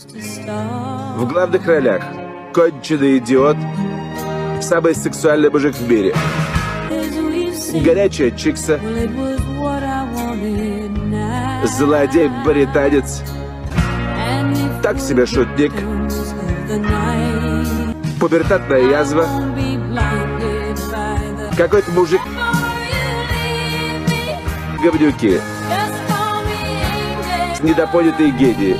В главных ролях конченый идиот, самый сексуальный мужик в мире, горячая чикса, злодей-британец, так себе шутник, пубертатная язва, какой-то мужик, говнюки, недопонятые гении.